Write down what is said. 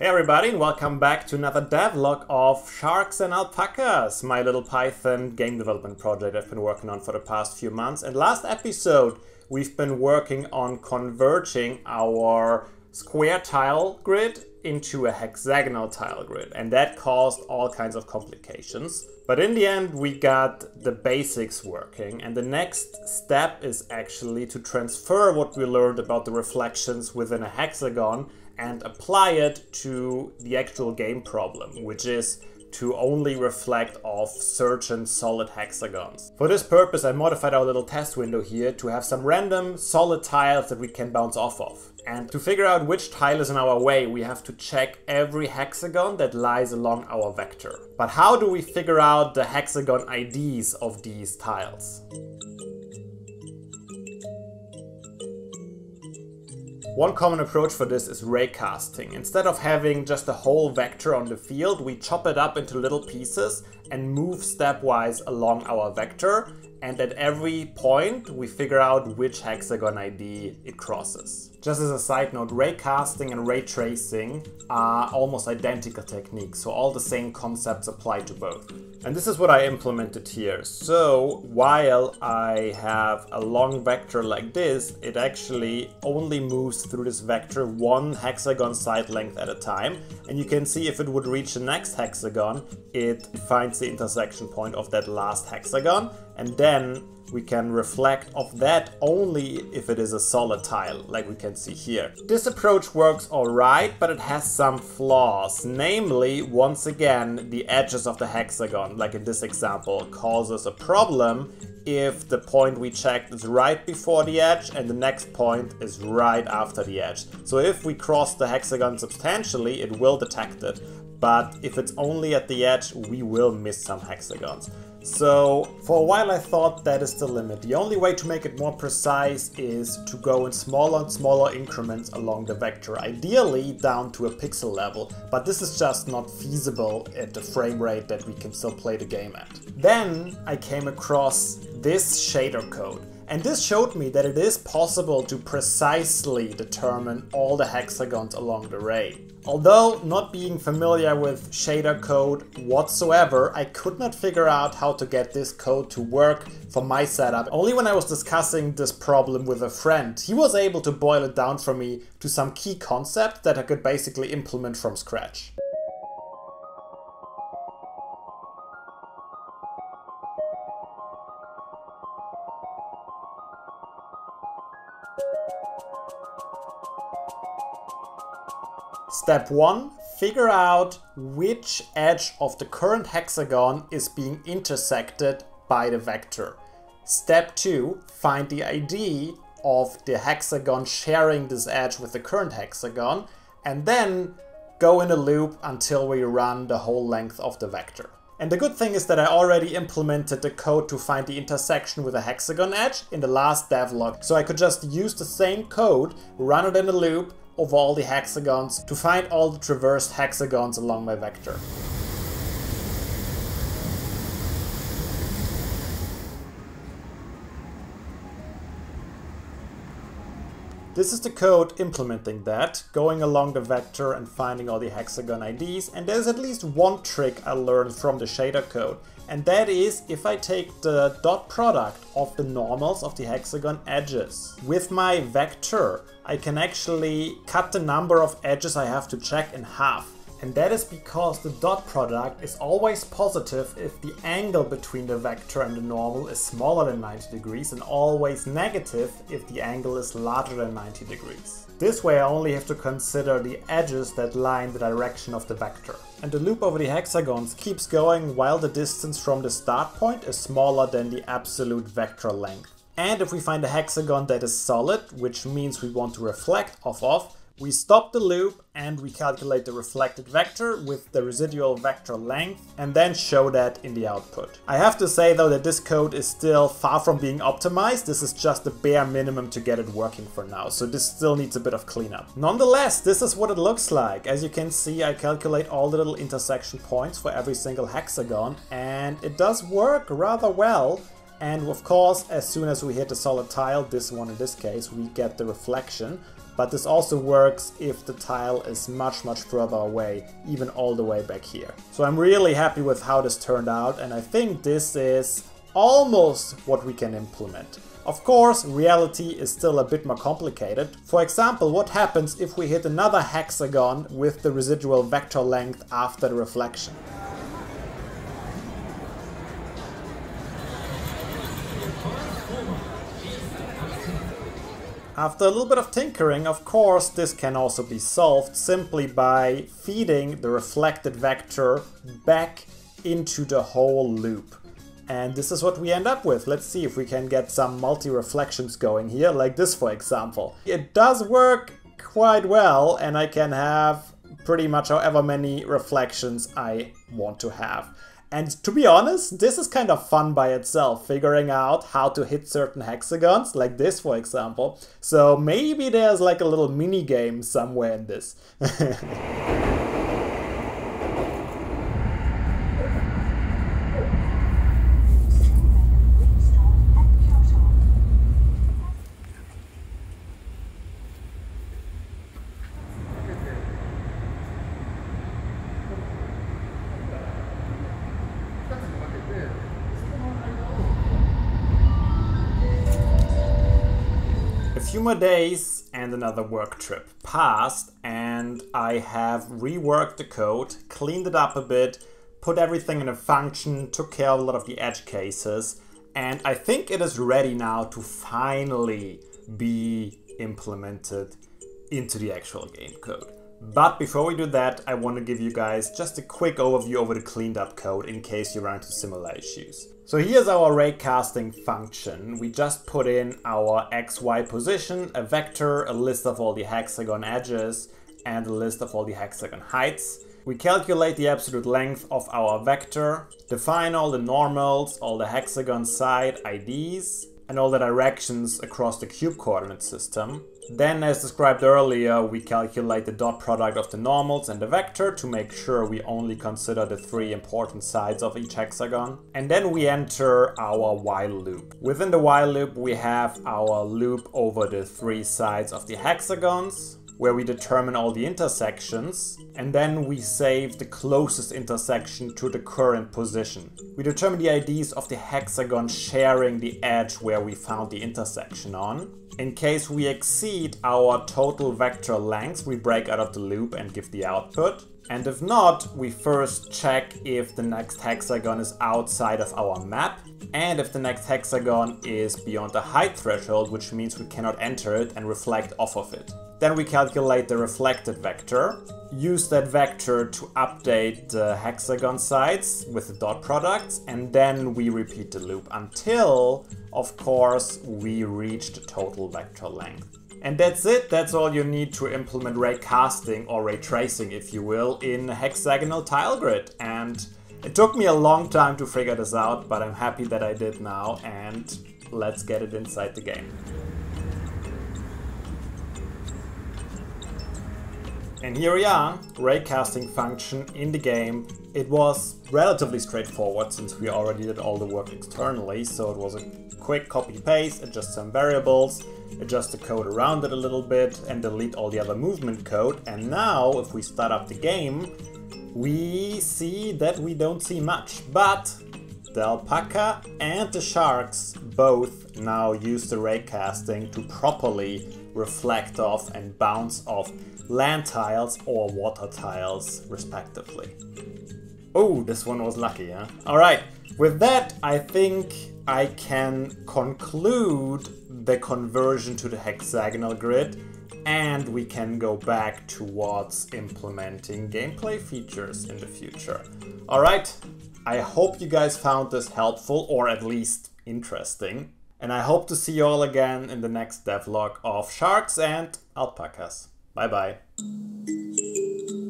Hey everybody and welcome back to another devlog of Sharks and Alpacas, my little Python game development project I've been working on for the past few months. And last episode we've been working on converting our square tile grid into a hexagonal tile grid and that caused all kinds of complications. But in the end we got the basics working and the next step is actually to transfer what we learned about the reflections within a hexagon and apply it to the actual game problem, which is to only reflect off certain solid hexagons. For this purpose I modified our little test window here to have some random solid tiles that we can bounce off of. And to figure out which tile is in our way, we have to check every hexagon that lies along our vector. But how do we figure out the hexagon IDs of these tiles? One common approach for this is raycasting. Instead of having just a whole vector on the field, we chop it up into little pieces and move stepwise along our vector and at every point we figure out which hexagon ID it crosses. Just as a side note, ray casting and ray tracing are almost identical techniques, so all the same concepts apply to both. And this is what I implemented here. So while I have a long vector like this, it actually only moves through this vector one hexagon side length at a time. And you can see if it would reach the next hexagon, it finds the intersection point of that last hexagon and then we can reflect off that only if it is a solid tile, like we can see here. This approach works alright, but it has some flaws. Namely, once again, the edges of the hexagon, like in this example, causes a problem if the point we checked is right before the edge and the next point is right after the edge. So if we cross the hexagon substantially, it will detect it. But if it's only at the edge, we will miss some hexagons. So for a while I thought that is the limit. The only way to make it more precise is to go in smaller and smaller increments along the vector, ideally down to a pixel level, but this is just not feasible at the frame rate that we can still play the game at. Then I came across this shader code. And this showed me that it is possible to precisely determine all the hexagons along the ray. Although not being familiar with shader code whatsoever, I could not figure out how to get this code to work for my setup. Only when I was discussing this problem with a friend, he was able to boil it down for me to some key concept that I could basically implement from scratch. Step 1. Figure out which edge of the current hexagon is being intersected by the vector. Step 2. Find the ID of the hexagon sharing this edge with the current hexagon and then go in a loop until we run the whole length of the vector. And the good thing is that I already implemented the code to find the intersection with a hexagon edge in the last devlog. So I could just use the same code, run it in a loop, of all the hexagons to find all the traversed hexagons along my vector. This is the code implementing that, going along the vector and finding all the hexagon IDs, and there's at least one trick I learned from the shader code, and that is if I take the dot product of the normals of the hexagon edges with my vector, I can actually cut the number of edges I have to check in half. And that is because the dot product is always positive if the angle between the vector and the normal is smaller than 90 degrees and always negative if the angle is larger than 90 degrees. This way I only have to consider the edges that line the direction of the vector. And the loop over the hexagons keeps going while the distance from the start point is smaller than the absolute vector length. And if we find a hexagon that is solid, which means we want to reflect off of, we stop the loop and we calculate the reflected vector with the residual vector length and then show that in the output. I have to say though that this code is still far from being optimized. This is just the bare minimum to get it working for now, so this still needs a bit of cleanup. Nonetheless, this is what it looks like. As you can see, I calculate all the little intersection points for every single hexagon and it does work rather well. And of course, as soon as we hit the solid tile, this one in this case, we get the reflection. but this also works if the tile is much much further away, even all the way back here. So I'm really happy with how this turned out and I think this is almost what we can implement. Of course, reality is still a bit more complicated. For example, what happens if we hit another hexagon with the residual vector length after the reflection? After a little bit of tinkering, of course, this can also be solved simply by feeding the reflected vector back into the whole loop. And this is what we end up with. Let's see if we can get some multi-reflections going here, like this for example. It does work quite well and I can have pretty much however many reflections I want to have. And to be honest, this is kind of fun by itself, figuring out how to hit certain hexagons, like this for example. So maybe there's like a little mini game somewhere in this. few more days and another work trip passed and I have reworked the code, cleaned it up a bit, put everything in a function, took care of a lot of the edge cases and I think it is ready now to finally be implemented into the actual game code. But before we do that, I want to give you guys just a quick overview over the cleaned up code in case you run into similar issues. So here's our raycasting function. We just put in our XY position, a vector, a list of all the hexagon edges, and a list of all the hexagon heights. We calculate the absolute length of our vector, define all the normals, all the hexagon side IDs, and all the directions across the cube coordinate system. Then, as described earlier, we calculate the dot product of the normals and the vector to make sure we only consider the three important sides of each hexagon. And then we enter our while loop. Within the while loop, we have our loop over the three sides of the hexagons, where we determine all the intersections and then we save the closest intersection to the current position. We determine the IDs of the hexagon sharing the edge where we found the intersection on. In case we exceed our total vector length, we break out of the loop and give the output. And if not, we first check if the next hexagon is outside of our map and if the next hexagon is beyond the height threshold, which means we cannot enter it and reflect off of it. Then we calculate the reflected vector, use that vector to update the hexagon sides with the dot products, and then we repeat the loop until, of course, we reach the total vector length. And that's it, that's all you need to implement ray casting or ray tracing, if you will, in hexagonal tile grid. And it took me a long time to figure this out, but I'm happy that I did now, and let's get it inside the game. And here we are, raycasting function in the game. It was relatively straightforward since we already did all the work externally, so it was a quick copy paste, adjust some variables, adjust the code around it a little bit and delete all the other movement code. And now if we start up the game, we see that we don't see much, but the alpaca and the sharks both now use the raycasting to properly reflect off and bounce off land tiles or water tiles respectively. Oh, this one was lucky, huh? Alright, with that I think I can conclude the conversion to the hexagonal grid and we can go back towards implementing gameplay features in the future. Alright, I hope you guys found this helpful or at least interesting. And I hope to see you all again in the next devlog of sharks and alpacas. Bye bye.